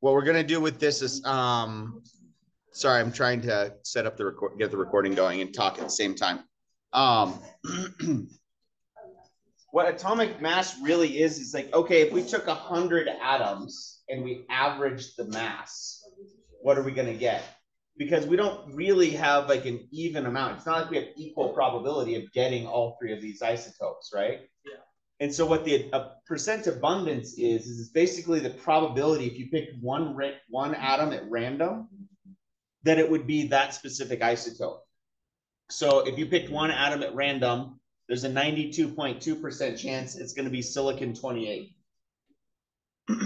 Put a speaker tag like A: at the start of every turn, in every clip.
A: what we're gonna do with this is, um, sorry, I'm trying to set up the record, get the recording going and talk at the same time. Um, what atomic mass really is is like, okay, if we took a hundred atoms and we averaged the mass, what are we gonna get? Because we don't really have like an even amount. It's not like we have equal probability of getting all three of these isotopes, right?
B: Yeah.
A: And so what the a percent abundance is is basically the probability if you pick one one atom at random, that it would be that specific isotope. So if you picked one atom at random, there's a 92.2% chance it's going to be silicon 28.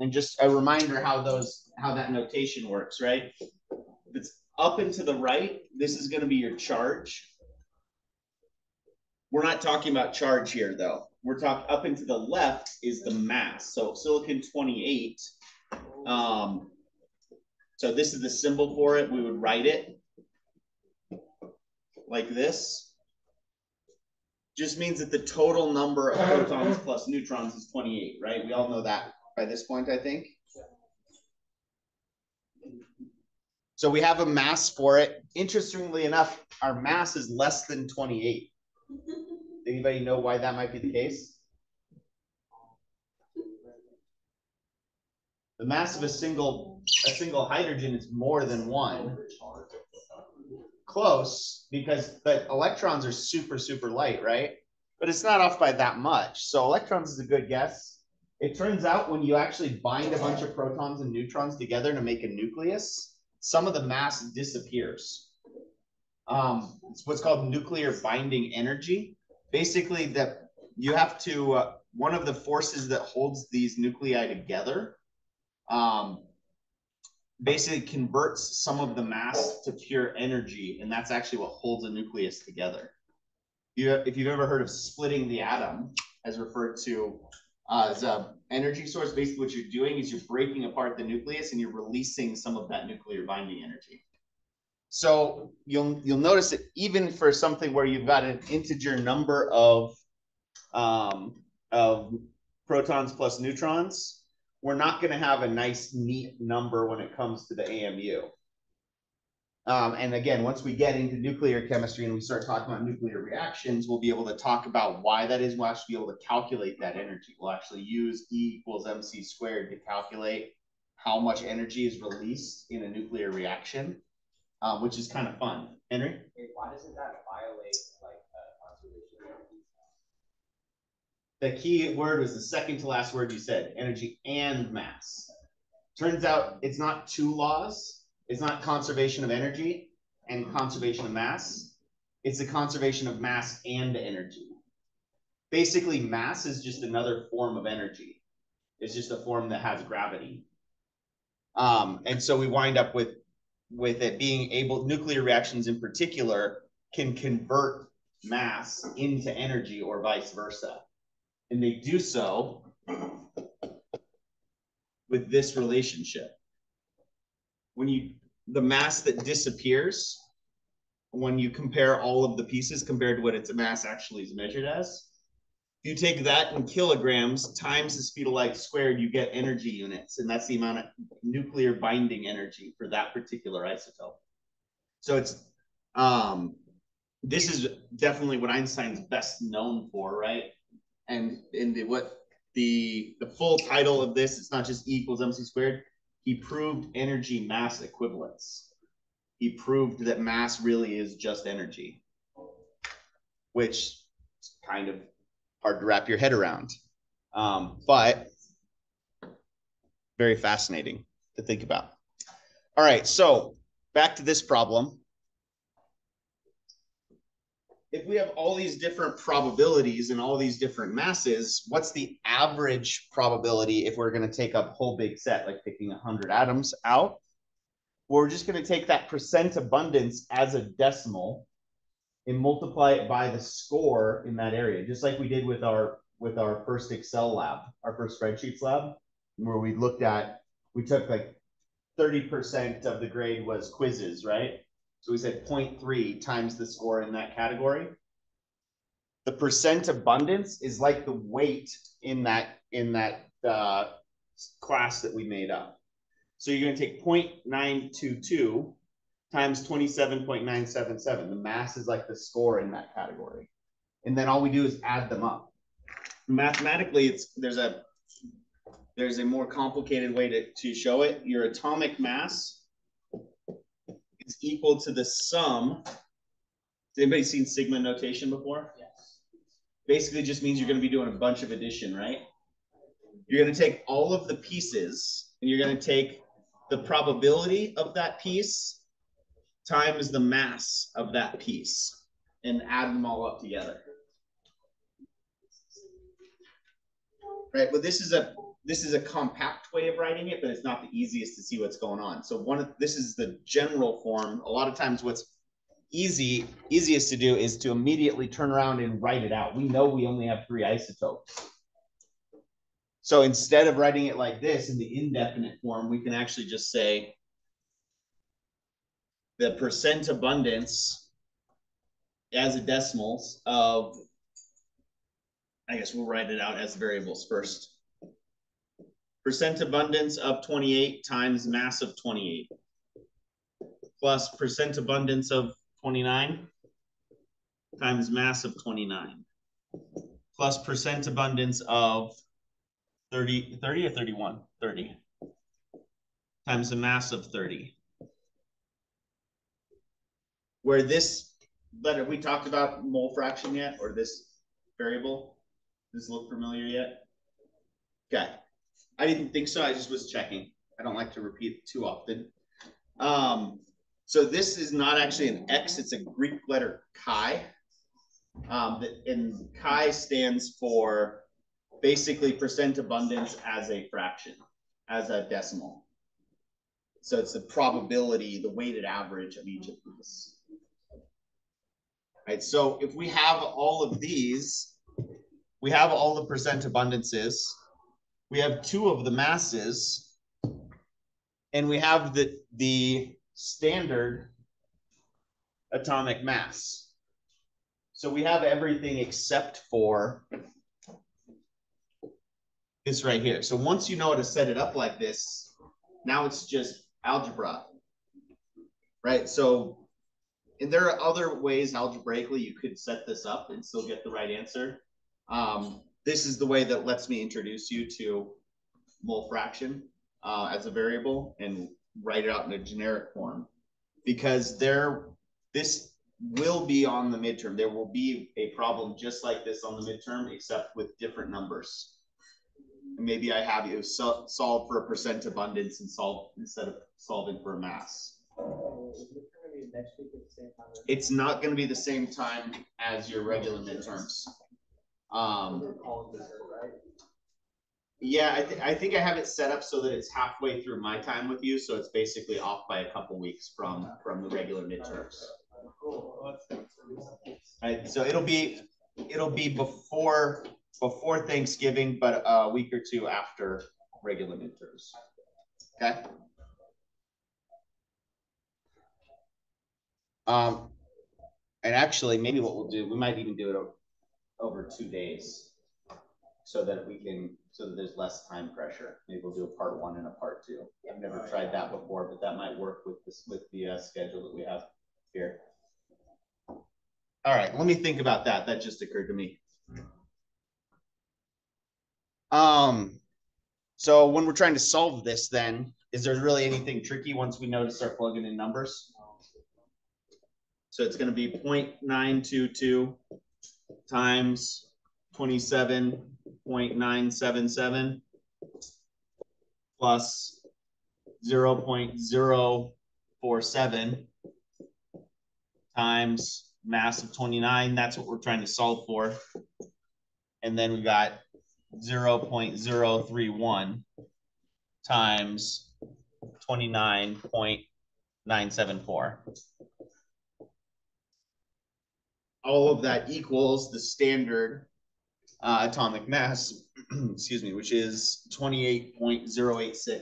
A: and just a reminder how those how that notation works, right? If it's up and to the right, this is going to be your charge. We're not talking about charge here though. We're talking up and to the left is the mass. So silicon 28 um, so this is the symbol for it. We would write it like this. Just means that the total number of protons plus neutrons is 28, right? We all know that by this point, I think. So we have a mass for it. Interestingly enough, our mass is less than 28. Anybody know why that might be the case? The mass of a single a single hydrogen is more than one. Close, because the electrons are super, super light, right? But it's not off by that much. So electrons is a good guess. It turns out when you actually bind a bunch of protons and neutrons together to make a nucleus, some of the mass disappears. Um, it's what's called nuclear binding energy. Basically, that you have to uh, one of the forces that holds these nuclei together um, basically converts some of the mass to pure energy, and that's actually what holds a nucleus together. You, if you've ever heard of splitting the atom, as referred to uh, as a energy source, basically what you're doing is you're breaking apart the nucleus and you're releasing some of that nuclear binding energy. So you'll you'll notice that even for something where you've got an integer number of um, of protons plus neutrons, we're not going to have a nice, neat number when it comes to the AMU. Um, and again, once we get into nuclear chemistry and we start talking about nuclear reactions, we'll be able to talk about why that is. We'll actually be able to calculate that energy. We'll actually use E equals mc squared to calculate how much energy is released in a nuclear reaction, um, which is kind of fun. Henry?
B: Why doesn't that violate like uh, conservation of energy?
A: the key word was the second to last word you said energy and mass turns out it's not two laws it's not conservation of energy and conservation of mass it's the conservation of mass and energy basically mass is just another form of energy it's just a form that has gravity um, and so we wind up with with it being able nuclear reactions in particular can convert mass into energy or vice versa and they do so with this relationship. When you, the mass that disappears, when you compare all of the pieces compared to what its mass actually is measured as, you take that in kilograms times the speed of light squared, you get energy units, and that's the amount of nuclear binding energy for that particular isotope. So it's, um, this is definitely what Einstein's best known for, right? and in the what the the full title of this it's not just E equals mc squared he proved energy mass equivalence he proved that mass really is just energy which kind of hard to wrap your head around. Um, but very fascinating to think about. All right so back to this problem. If we have all these different probabilities and all these different masses, what's the average probability if we're going to take a whole big set, like picking 100 atoms out? We're just going to take that percent abundance as a decimal and multiply it by the score in that area, just like we did with our with our first Excel lab, our first spreadsheets lab, where we looked at, we took like 30% of the grade was quizzes, right? So we said 0.3 times the score in that category. The percent abundance is like the weight in that in that uh, class that we made up. So you're gonna take 0.922 times twenty-seven point nine seven seven. The mass is like the score in that category. And then all we do is add them up. Mathematically, it's, there's a, there's a more complicated way to, to show it. Your atomic mass is equal to the sum. Has anybody seen sigma notation before?
B: Yes.
A: Basically just means you're gonna be doing a bunch of addition, right? You're gonna take all of the pieces and you're gonna take the probability of that piece times the mass of that piece and add them all up together. Right, but this is a this is a compact way of writing it, but it's not the easiest to see what's going on. So one of this is the general form. A lot of times what's easy easiest to do is to immediately turn around and write it out. We know we only have three isotopes. So instead of writing it like this in the indefinite form, we can actually just say the percent abundance as a decimals of, I guess we'll write it out as variables first. Percent abundance of 28 times mass of 28 plus percent abundance of 29 times mass of 29 plus percent abundance of 30, 30 or 31? 30 times the mass of 30. Where this letter, we talked about mole fraction yet, or this variable? Does this look familiar yet? Okay. I didn't think so. I just was checking. I don't like to repeat too often. Um, so this is not actually an X, it's a Greek letter chi. Um, and chi stands for basically percent abundance as a fraction, as a decimal. So it's the probability, the weighted average of each of these. Right, so if we have all of these, we have all the percent abundances, we have two of the masses, and we have the, the standard atomic mass. So we have everything except for this right here. So once you know how to set it up like this, now it's just algebra, right? So, and there are other ways algebraically you could set this up and still get the right answer. Um, this is the way that lets me introduce you to mole fraction uh, as a variable and write it out in a generic form because there, this will be on the midterm. There will be a problem just like this on the midterm, except with different numbers maybe I have you so, solve for a percent abundance and solve instead of solving for a mass. It's not going to be the same time as your regular midterms. Um, yeah, I, th I think I have it set up so that it's halfway through my time with you, so it's basically off by a couple weeks from from the regular midterms. Right, so it'll be it'll be before before Thanksgiving, but a week or two after regular midterms. Okay. Um, and actually, maybe what we'll do, we might even do it over, over two days, so that we can, so that there's less time pressure. Maybe we'll do a part one and a part two. I've never tried that before, but that might work with this with the uh, schedule that we have here. All right, let me think about that. That just occurred to me. Um, so when we're trying to solve this, then is there really anything tricky once we know to start plugging in numbers? So it's going to be 0.922 times 27.977 plus 0.047 times mass of 29. That's what we're trying to solve for. And then we got 0.031 times 29.974. All of that equals the standard uh, atomic mass, excuse me, which is 28.086.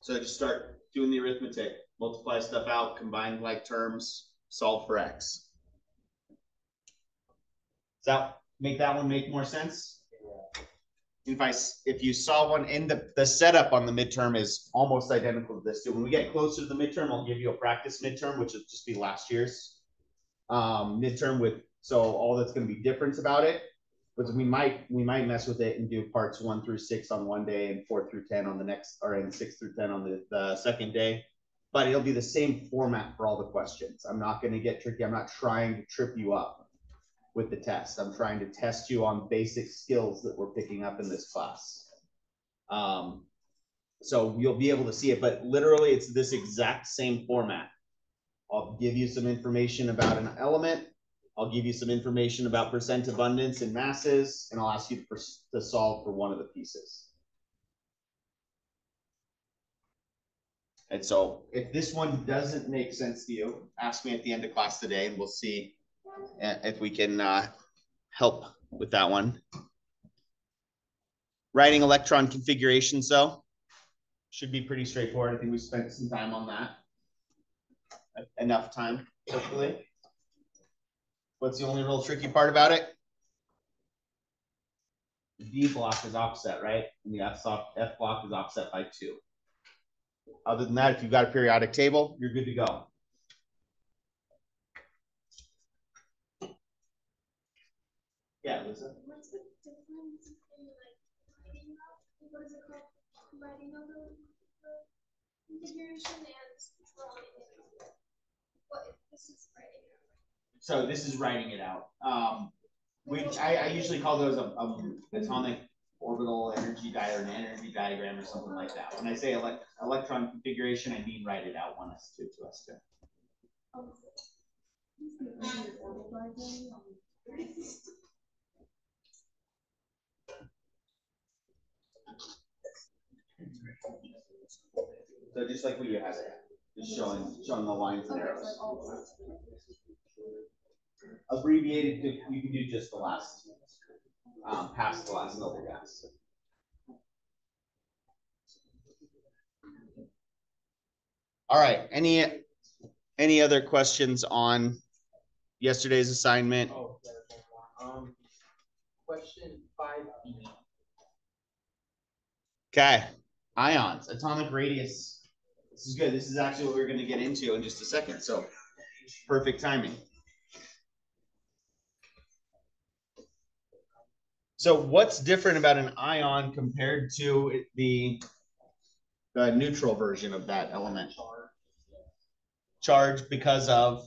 A: So I just start doing the arithmetic, multiply stuff out, combine like terms, solve for x. Does that make that one make more sense? If I, if you saw one in the, the setup on the midterm is almost identical to this. too. When we get closer to the midterm, I'll give you a practice midterm, which will just be last year's. Um, midterm with, so all that's gonna be difference about it. But we might, we might mess with it and do parts one through six on one day and four through ten on the next, or in six through ten on the, the second day. But it'll be the same format for all the questions. I'm not gonna get tricky. I'm not trying to trip you up with the test. I'm trying to test you on basic skills that we're picking up in this class. Um, so you'll be able to see it, but literally it's this exact same format. I'll give you some information about an element. I'll give you some information about percent abundance and masses, and I'll ask you to, to solve for one of the pieces. And so if this one doesn't make sense to you, ask me at the end of class today and we'll see if we can uh, help with that one. Writing electron configurations though, should be pretty straightforward. I think we spent some time on that. Enough time, hopefully. What's the only real tricky part about it? The D block is offset, right? And the F, F block is offset by two. Other than that, if you've got a periodic table, you're good to go. Yeah, Lisa?
C: What's the difference in like writing what is it called, writing the, configuration and drawing it? What, this is writing it out.
A: So this is writing it out. Um, we, I, I usually call those a, a atomic orbital energy di or an energy diagram or something like that. When I say elect, electron configuration, I mean write it out one S two to S two. So just like what you had there, just showing, showing the lines and arrows. Abbreviated, you can do just the last, um, past the last noble gas. All right, any, any other questions on yesterday's assignment?
B: Oh, there's one more. Um, question five B.
A: Okay, ions, atomic radius. This is good. This is actually what we're gonna get into in just a second, so perfect timing. So what's different about an ion compared to the the neutral version of that element? Charge because of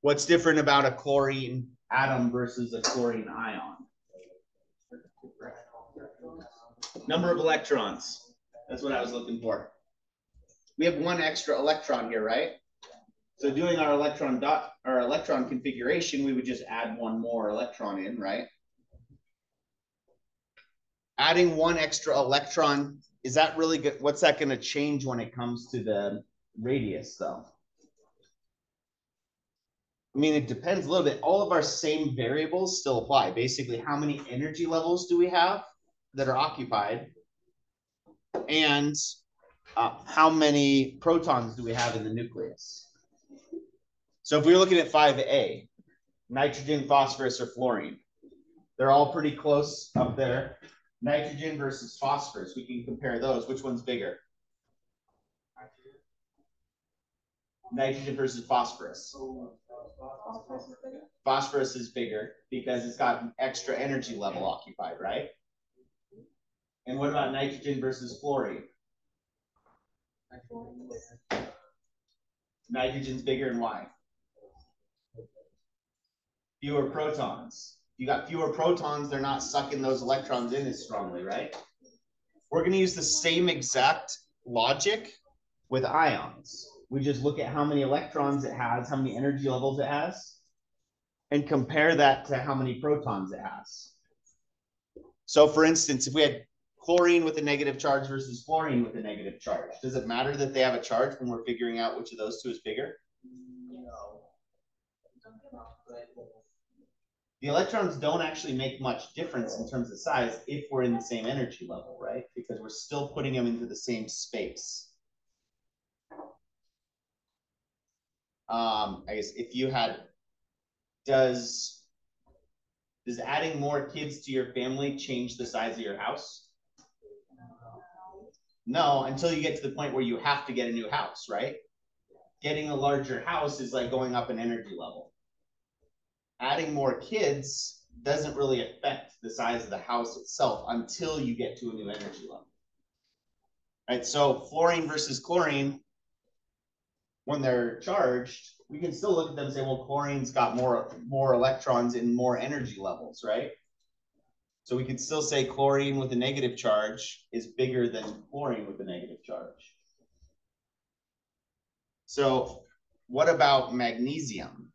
A: what's different about a chlorine atom versus a chlorine ion? Number of electrons. That's what I was looking for. We have one extra electron here, right? So doing our electron dot, our electron configuration, we would just add one more electron in, right? Adding one extra electron, is that really good? What's that gonna change when it comes to the radius though? I mean, it depends a little bit. All of our same variables still apply. Basically, how many energy levels do we have that are occupied? And uh, how many protons do we have in the nucleus? So if we we're looking at five A, nitrogen, phosphorus, or fluorine, they're all pretty close up there. Nitrogen versus phosphorus, we can compare those. Which one's bigger? Nitrogen versus phosphorus. Phosphorus is bigger because it's got an extra energy level occupied, right? And what about nitrogen versus fluorine? Nitrogen's bigger and why? Fewer protons. You got fewer protons, they're not sucking those electrons in as strongly, right? We're gonna use the same exact logic with ions. We just look at how many electrons it has, how many energy levels it has, and compare that to how many protons it has. So for instance, if we had chlorine with a negative charge versus fluorine with a negative charge, does it matter that they have a charge when we're figuring out which of those two is bigger? The electrons don't actually make much difference in terms of size if we're in the same energy level, right? Because we're still putting them into the same space. Um, I guess if you had, does Does adding more kids to your family change the size of your house? No, until you get to the point where you have to get a new house, right? Getting a larger house is like going up an energy level. Adding more kids doesn't really affect the size of the house itself until you get to a new energy level. Right, so fluorine versus chlorine, when they're charged, we can still look at them and say, well, chlorine's got more, more electrons in more energy levels, right? So we could still say chlorine with a negative charge is bigger than chlorine with a negative charge. So what about magnesium?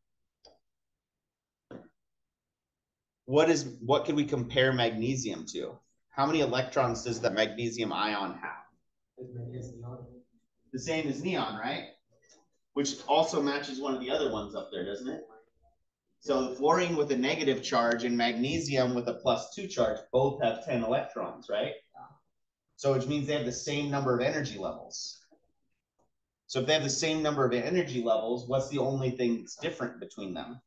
A: What is what can we compare magnesium to? How many electrons does that magnesium ion have? The same as neon, right? Which also matches one of the other ones up there, doesn't it? So fluorine with a negative charge and magnesium with a plus two charge both have 10 electrons, right? So which means they have the same number of energy levels. So if they have the same number of energy levels, what's the only thing that's different between them?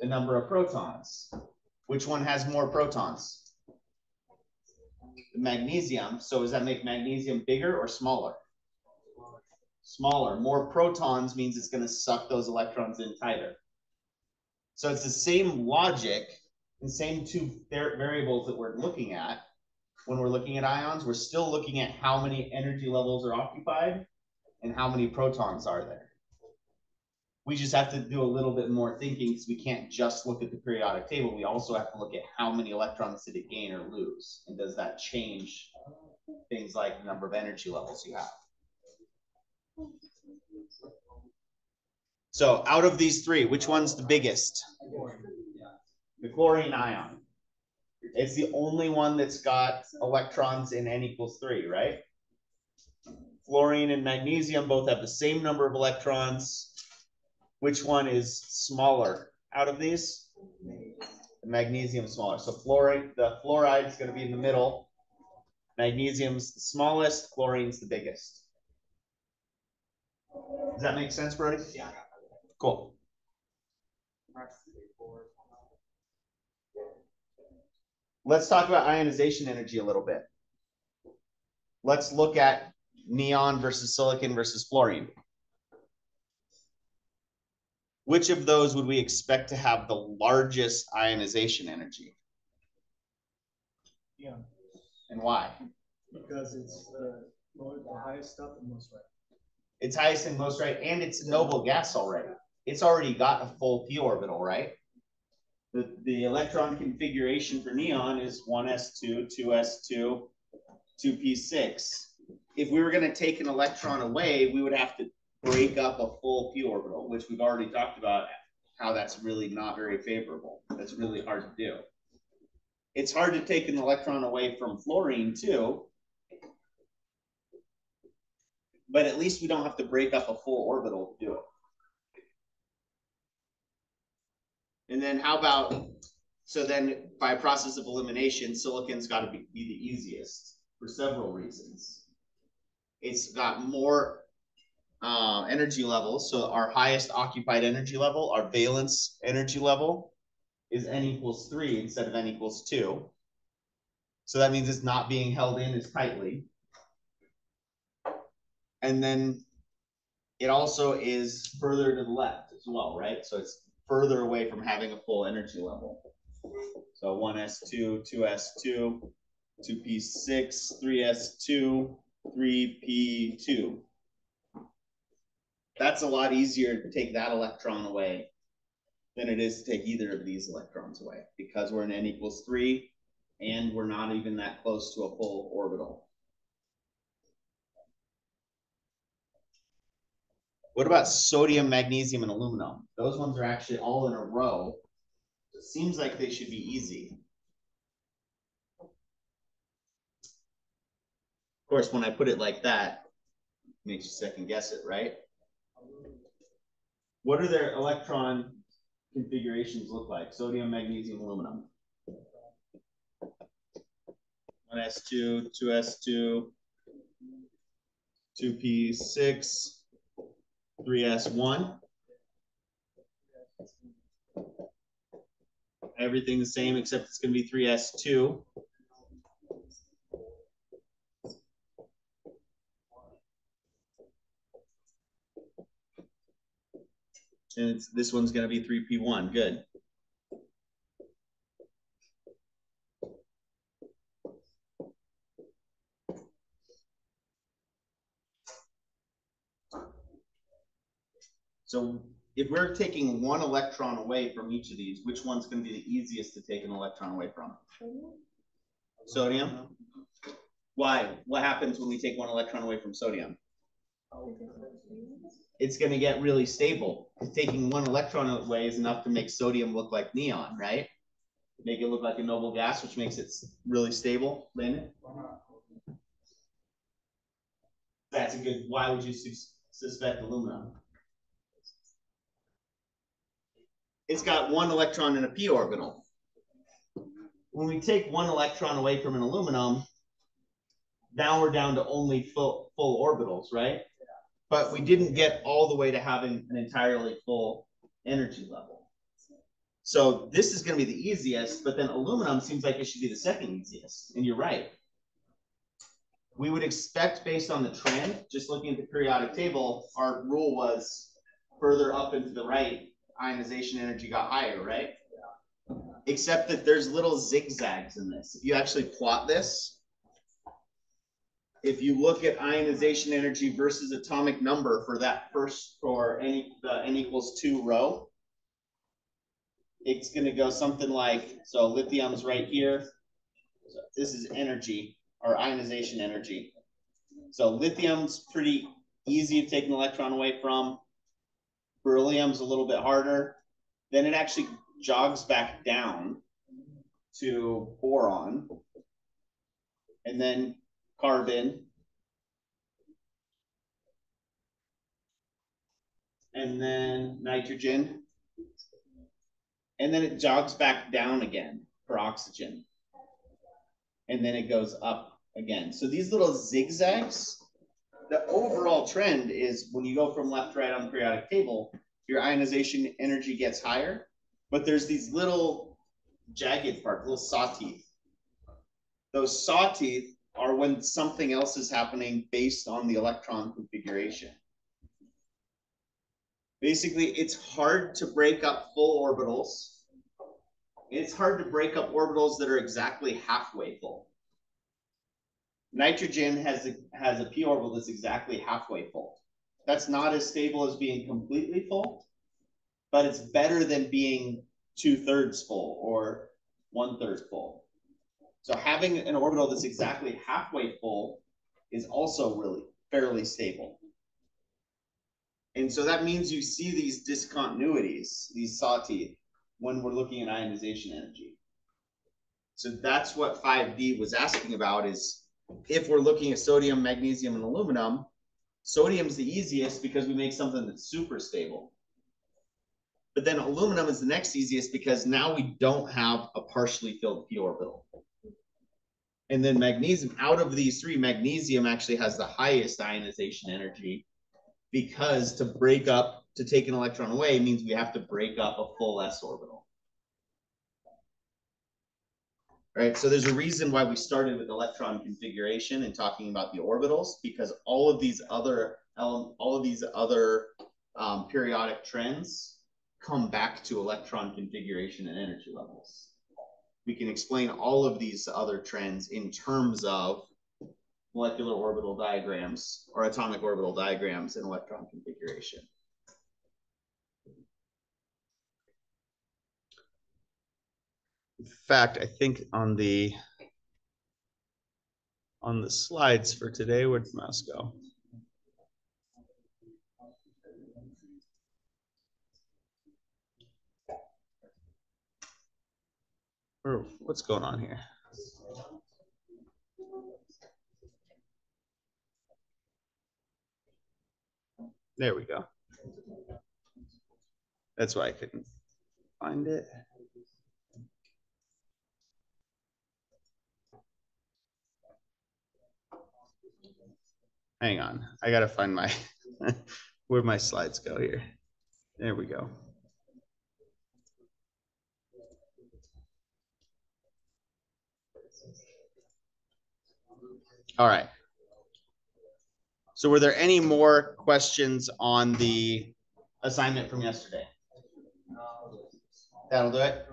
A: The number of protons. Which one has more protons? The magnesium. So does that make magnesium bigger or smaller? Smaller. More protons means it's going to suck those electrons in tighter. So it's the same logic, the same two variables that we're looking at. When we're looking at ions, we're still looking at how many energy levels are occupied and how many protons are there. We just have to do a little bit more thinking because we can't just look at the periodic table. We also have to look at how many electrons did it gain or lose, and does that change things like the number of energy levels you have. So out of these three, which one's the biggest? The chlorine ion. It's the only one that's got electrons in n equals three, right? Fluorine and magnesium both have the same number of electrons. Which one is smaller out of these? The magnesium smaller. So fluoride, the fluoride is going to be in the middle. Magnesium's the smallest, chlorine's the biggest. Does that make sense, Brody?
B: Yeah.
A: Cool. Let's talk about ionization energy a little bit. Let's look at neon versus silicon versus fluorine. Which of those would we expect to have the largest ionization energy?
D: Yeah,
A: And why?
D: because it's the, the highest stuff and most right.
A: It's highest and most right, and it's a noble gas already. It's already got a full p orbital, right? The, the electron configuration for neon is 1s2, 2s2, 2p6. If we were going to take an electron away, we would have to break up a full p orbital, which we've already talked about how that's really not very favorable. That's really hard to do. It's hard to take an electron away from fluorine too, but at least we don't have to break up a full orbital to do it. And then how about, so then by process of elimination, silicon's got to be, be the easiest for several reasons. It's got more uh, energy levels. So our highest occupied energy level, our valence energy level is n equals three instead of n equals two. So that means it's not being held in as tightly. And then it also is further to the left as well, right? So it's further away from having a full energy level. So 1s2, 2s2, 2p6, 3s2, 3p2. That's a lot easier to take that electron away than it is to take either of these electrons away because we're in n equals 3 and we're not even that close to a full orbital. What about sodium, magnesium, and aluminum? Those ones are actually all in a row. It seems like they should be easy. Of course, when I put it like that, it makes you second guess it, right? What do their electron configurations look like? Sodium, magnesium, aluminum. 1s2, 2s2, 2p6, 3S1. everything the same except it's gonna be 3S2. And this one's gonna be three P one, good. So if we're taking one electron away from each of these, which one's gonna be the easiest to take an electron away from? Sodium? Why? What happens when we take one electron away from sodium? It's gonna get really stable. Taking one electron away is enough to make sodium look like neon, right? Make it look like a noble gas, which makes it really stable, Landon? That's a good, why would you sus- suspect aluminum? It's got one electron in a p orbital. When we take one electron away from an aluminum, now we're down to only full, full orbitals, right? But we didn't get all the way to having an entirely full energy level. So this is gonna be the easiest, but then aluminum seems like it should be the second easiest, and you're right. We would expect based on the trend, just looking at the periodic table, our rule was further up and to the right, ionization energy got higher, right? Except that there's little zigzags in this. If you actually plot this, if you look at ionization energy versus atomic number for that first, or any, the n equals two row, it's gonna go something like, so lithium's right here. So This is energy, or ionization energy. So lithium's pretty easy to take an electron away from. Beryllium's a little bit harder. Then it actually jogs back down to boron. And then carbon. And then nitrogen. And then it jogs back down again for oxygen. And then it goes up again. So these little zigzags, the overall trend is when you go from left to right on the periodic table, your ionization energy gets higher, but there's these little jagged parts, little saw teeth. Those saw teeth are when something else is happening based on the electron configuration. Basically, it's hard to break up full orbitals. It's hard to break up orbitals that are exactly halfway full. Nitrogen has a, has a p orbital that's exactly halfway full. That's not as stable as being completely full, but it's better than being two thirds full or one third full. So having an orbital that's exactly halfway full is also really fairly stable. And so that means you see these discontinuities, these sawteeth, when we're looking at ionization energy. So that's what 5D was asking about is if we're looking at sodium, magnesium, and aluminum, sodium's the easiest because we make something that's super stable. But then aluminum is the next easiest because now we don't have a partially filled p orbital. And then magnesium, out of these three, magnesium actually has the highest ionization energy because to break up, to take an electron away means we have to break up a full s orbital. Right, so there's a reason why we started with electron configuration and talking about the orbitals, because all of these other all of these other um, periodic trends come back to electron configuration and energy levels. We can explain all of these other trends in terms of molecular orbital diagrams or atomic orbital diagrams and electron configuration. In fact, I think on the on the slides for today, where'd mouse go? Or what's going on here? There we go. That's why I couldn't find it. hang on. I got to find my, where my slides go here. There we go. All right. So were there any more questions on the assignment from yesterday? That'll do it.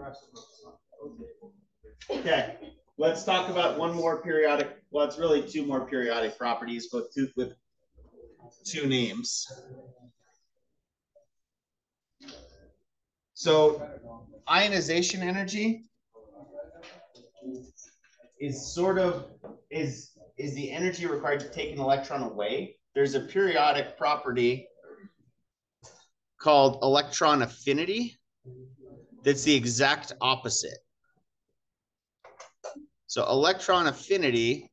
A: Okay let's talk about one more periodic, well, it's really two more periodic properties, but two with two names. So ionization energy is sort of is is the energy required to take an electron away. There's a periodic property called electron affinity that's the exact opposite. So electron affinity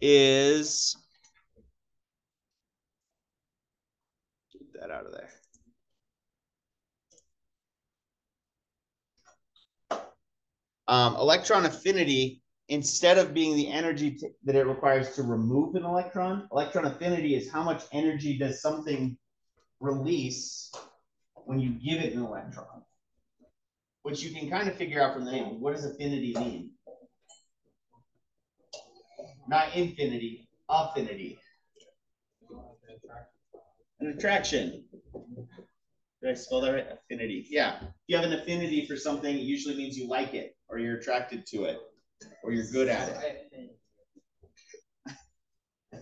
A: is get that out of there. Um, electron affinity, instead of being the energy that it requires to remove an electron, electron affinity is how much energy does something release when you give it an electron, which you can kind of figure out from the name. What does affinity mean? Not infinity, affinity. An attraction. Did I spell that right? Affinity. Yeah. If you have an affinity for something, it usually means you like it, or you're attracted to it, or you're good at it. I'm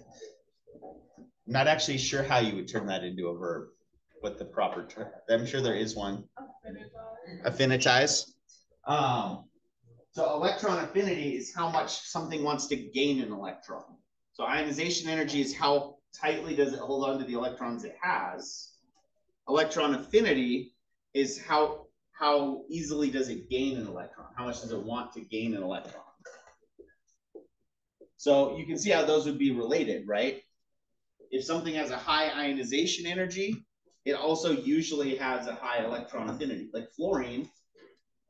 A: not actually sure how you would turn that into a verb, what the proper term. I'm sure there is one. Affinitize. Um, so electron affinity is how much something wants to gain an electron. So ionization energy is how tightly does it hold on to the electrons it has. Electron affinity is how how easily does it gain an electron? How much does it want to gain an electron? So you can see how those would be related, right? If something has a high ionization energy, it also usually has a high electron affinity. Like fluorine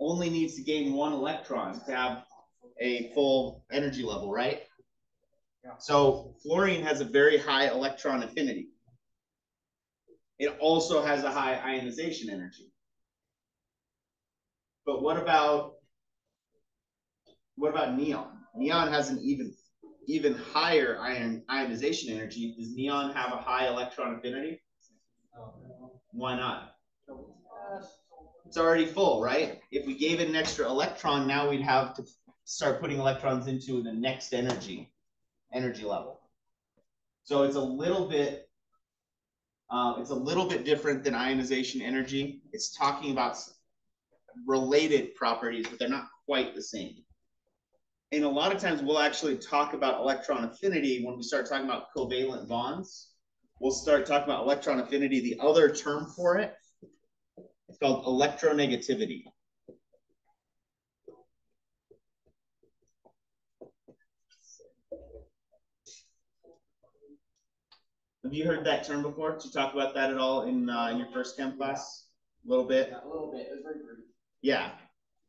A: only needs to gain one electron to have a full energy level, right? So fluorine has a very high electron affinity. It also has a high ionization energy. But what about what about neon? Neon has an even even higher ion ionization energy. Does neon have a high electron affinity? Oh, Why not? It's already full, right? If we gave it an extra electron, now we'd have to start putting electrons into the next energy energy level. So it's a little bit uh, it's a little bit different than ionization energy. It's talking about related properties, but they're not quite the same. And a lot of times we'll actually talk about electron affinity when we start talking about covalent bonds. We'll start talking about electron affinity. The other term for it, it's called electronegativity. Have you heard that term before? Did you talk about that at all in, uh, in your first chem class? A little bit?
B: Yeah, a little bit, it was very brief.
A: Yeah.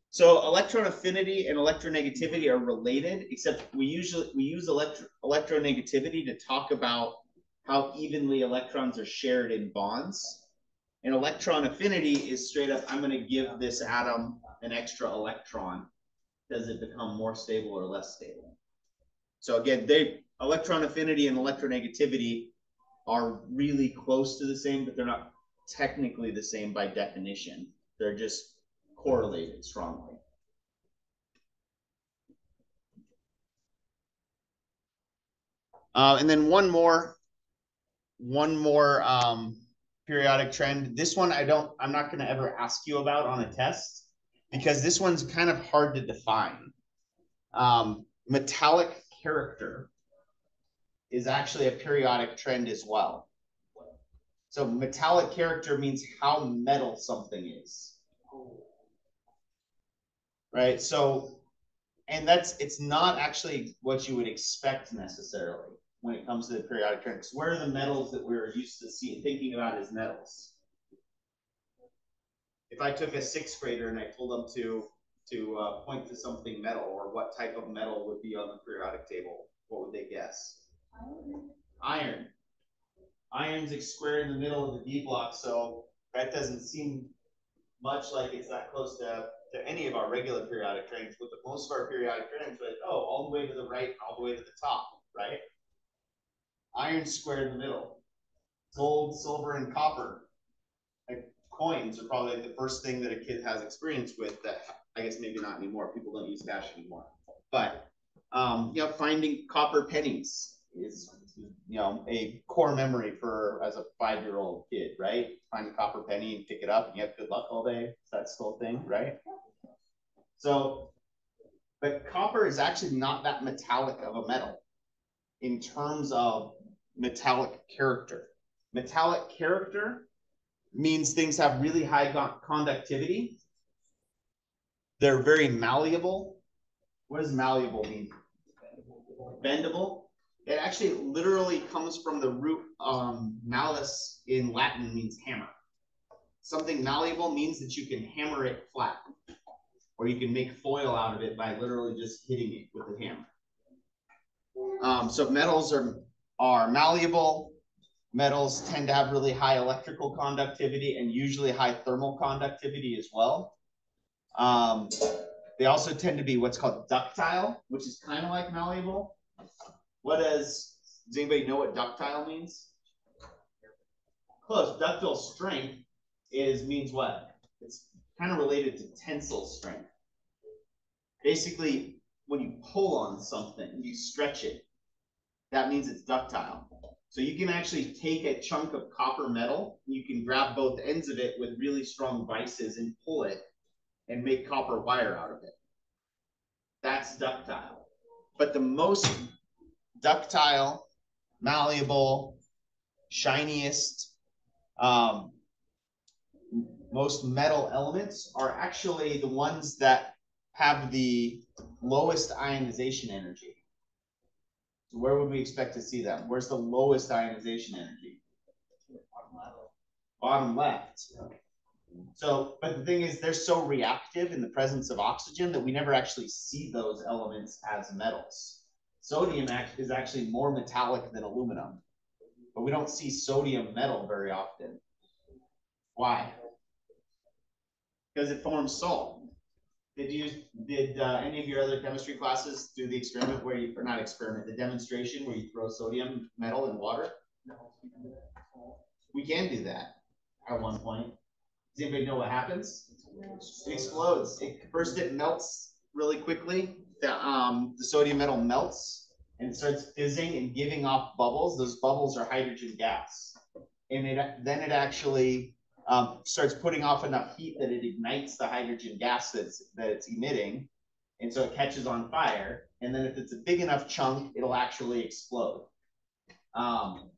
A: So electron affinity and electronegativity are related, except we usually we use electro electronegativity to talk about how evenly electrons are shared in bonds. And electron affinity is straight up, I'm going to give this atom an extra electron. Does it become more stable or less stable? So again, they electron affinity and electronegativity are really close to the same, but they're not technically the same by definition. They're just correlated strongly. Uh, and then one more, one more um, periodic trend. This one I don't, I'm not going to ever ask you about on a test because this one's kind of hard to define. Um, metallic character is actually a periodic trend as well. So metallic character means how metal something is. Right? So and that's it's not actually what you would expect necessarily when it comes to the periodic trend. Because where are the metals that we're used to see thinking about as metals? If I took a sixth grader and I told them to to uh, point to something metal or what type of metal would be on the periodic table, what would they guess? Iron. Iron's square in the middle of the D block, so that doesn't seem much like it's that close to to any of our regular periodic trends, but the, most of our periodic trends, like, oh, all the way to the right, all the way to the top, right? Iron square in the middle, gold, silver, and copper. Like coins are probably like the first thing that a kid has experience with. That I guess maybe not anymore. People don't use cash anymore, but um, you know, finding copper pennies is you know a core memory for as a five year old kid, right? Find a copper penny and pick it up, and you have good luck all day. That's still a thing, right? So, but copper is actually not that metallic of a metal in terms of metallic character. Metallic character means things have really high conductivity. They're very malleable. What does malleable mean? Bendable. It actually literally comes from the root um, malleus in Latin means hammer. Something malleable means that you can hammer it flat, or you can make foil out of it by literally just hitting it with a hammer. Um, so metals are are malleable. Metals tend to have really high electrical conductivity and usually high thermal conductivity as well. Um, they also tend to be what's called ductile, which is kind of like malleable. What does, does anybody know what ductile means? Close. Ductile strength is means what? It's kind of related to tensile strength. Basically, when you pull on something, you stretch it. That means it's ductile. So you can actually take a chunk of copper metal, you can grab both ends of it with really strong vices and pull it and make copper wire out of it. That's ductile. But the most ductile, malleable, shiniest, um, most metal elements are actually the ones that have the lowest ionization energy. So where would we expect to see them? Where's the lowest ionization energy? Bottom left. So, but the thing is, they're so reactive in the presence of oxygen that we never actually see those elements as metals. Sodium is actually more metallic than aluminum, but we don't see sodium metal very often. Why? Because it forms salt. Did you did uh, any of your other chemistry classes do the experiment where you or not experiment the demonstration where you throw sodium metal in water? No. We can do that at one point. Does anybody know what happens? It explodes. It, first it melts really quickly the, um, the sodium metal melts and starts fizzing and giving off bubbles. Those bubbles are hydrogen gas. And it, then it actually um, starts putting off enough heat that it ignites the hydrogen gas that's, that it's emitting. And so it catches on fire. And then if it's a big enough chunk, it'll actually explode. Um,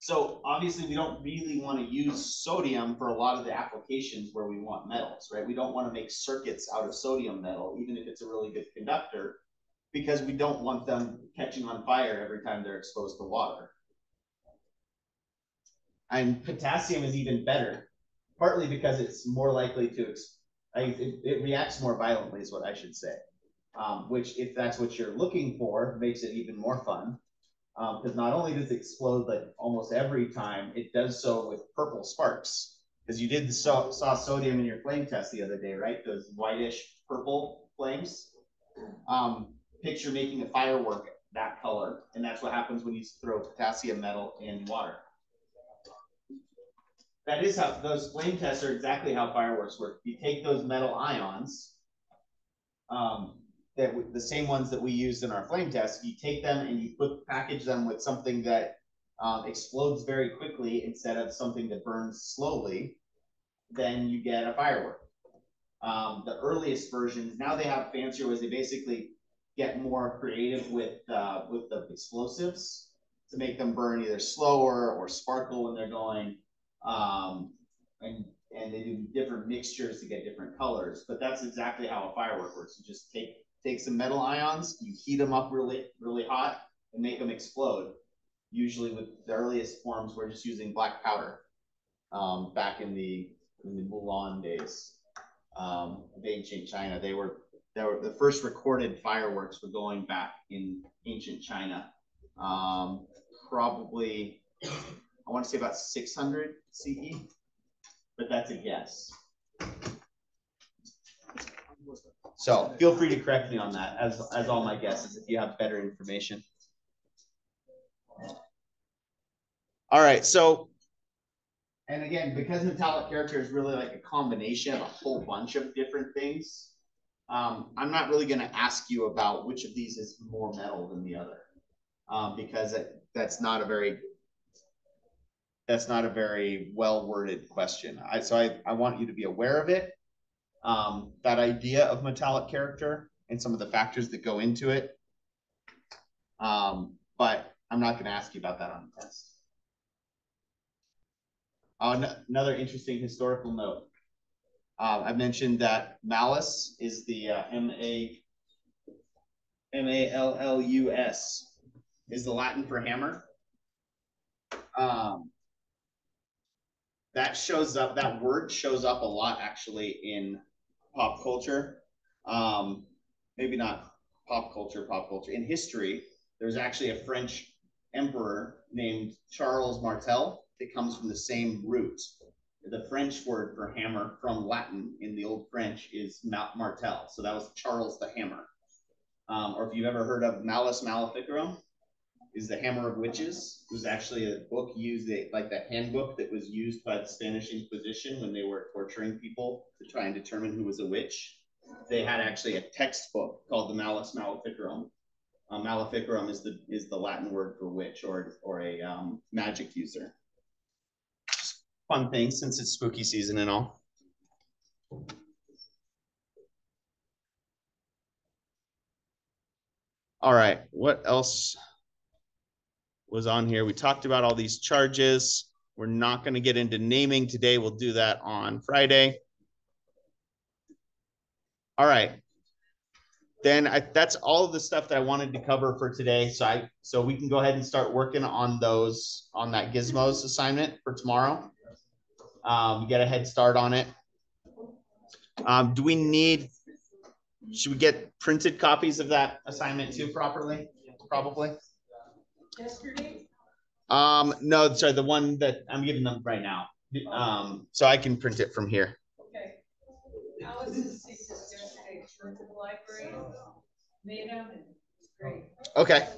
A: so obviously we don't really want to use sodium for a lot of the applications where we want metals, right? We don't want to make circuits out of sodium metal, even if it's a really good conductor, because we don't want them catching on fire every time they're exposed to water. And potassium is even better, partly because it's more likely to, it, it reacts more violently is what I should say. Um, which if that's what you're looking for, makes it even more fun because um, not only does it explode like almost every time, it does so with purple sparks. Because you did saw, saw sodium in your flame test the other day, right? Those whitish purple flames. Um, picture making a firework that color, and that's what happens when you throw potassium metal in water. That is how those flame tests are exactly how fireworks work. You take those metal ions, um, that the same ones that we used in our flame test, you take them and you put package them with something that um, explodes very quickly instead of something that burns slowly, then you get a firework. Um, the earliest versions now they have fancier ways. They basically get more creative with uh, with the explosives to make them burn either slower or sparkle when they're going, um, and and they do different mixtures to get different colors. But that's exactly how a firework works. You just take take some metal ions, you heat them up really, really hot and make them explode. Usually with the earliest forms, we're just using black powder um, back in the, in the Mulan days um, of ancient China. They were, they were the first recorded fireworks were going back in ancient China. Um, probably, I want to say about 600 CE, but that's a guess. So feel free to correct me on that, as as all my guesses, if you have better information. All right, so. And again, because metallic character is really like a combination of a whole bunch of different things. Um, I'm not really gonna ask you about which of these is more metal than the other. Um, because it, that's not a very. That's not a very well worded question. I, so I, I want you to be aware of it. Um, that idea of metallic character and some of the factors that go into it. Um, but I'm not gonna ask you about that on the test. Uh, n- another interesting historical note. Uh, I mentioned that malleus is the uh, M A M A L L U S is the Latin for hammer. Um, that shows up. That word shows up a lot actually in pop culture. Um, maybe not pop culture. Pop culture in history. There's actually a French emperor named Charles Martel that comes from the same root. The French word for hammer from Latin in the Old French is ma- martel. So that was Charles the Hammer. Um, or if you've ever heard of Malleus Maleficarum, is the Hammer of Witches. It was actually a book used, like the handbook that was used by the Spanish Inquisition when they were torturing people to try and determine who was a witch. They had actually a textbook called the Malleus Maleficarum. Uh, maleficarum is the is the Latin word for witch or or a um, magic user. Fun thing since it's spooky season and all. All right, what else was on here? We talked about all these charges. We're not going to get into naming today. We'll do that on Friday. All right. Then I, that's all of the stuff that I wanted to cover for today. So I so we can go ahead and start working on those on that gizmos assignment for tomorrow. Um, get a head start on it. Um, do we need? Should we get printed copies of that assignment too properly? Probably.
E: Yesterday?
A: Um, no, sorry, the one that I'm giving them right now. Um, so I can print it from here.
E: Okay. This yesterday, to the library, made them, and it's great.
A: Okay.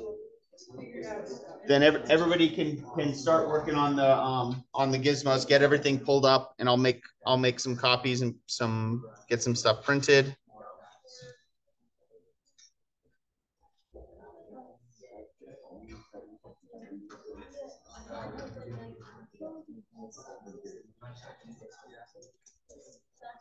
A: Then ev- everybody can can start working on the um on the gizmos, get everything pulled up, and I'll make I'll make some copies and some get some stuff printed.